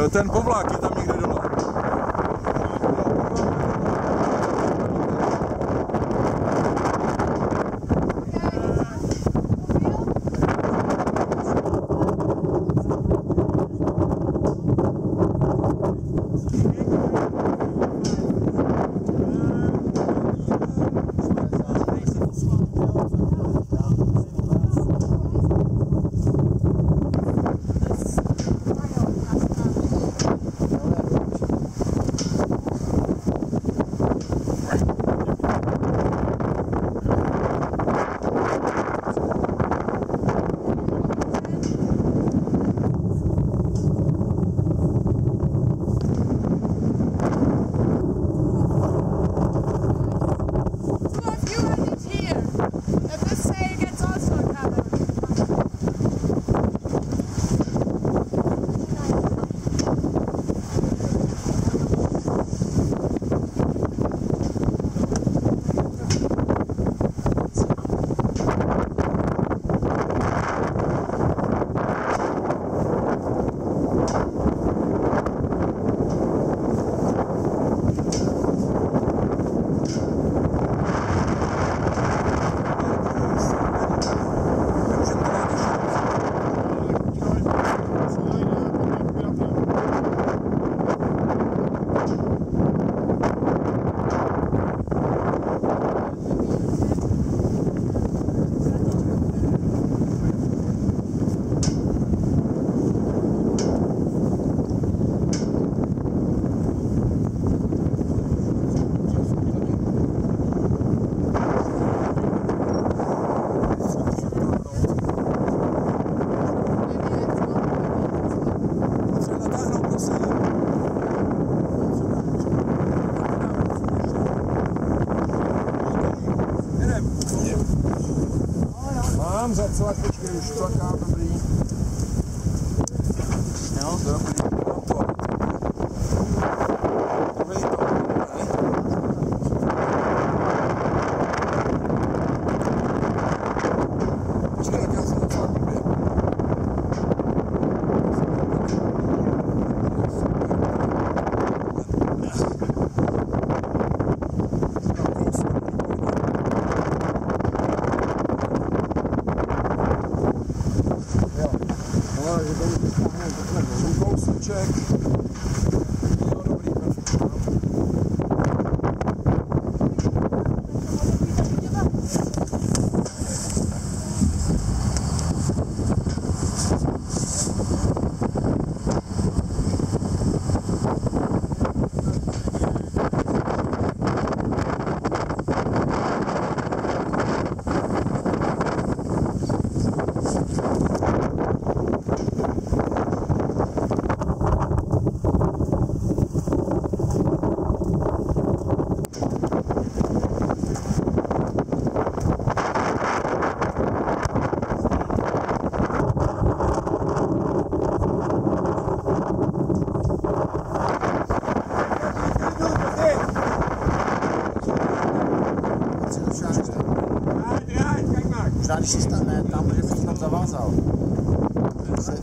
Eh, ten povlák je tam někde dole. Some Mam za co, jak byśmy już czekali, to byli. No, we go check třeba když tam, tam, že jsi tam zavázal. Se,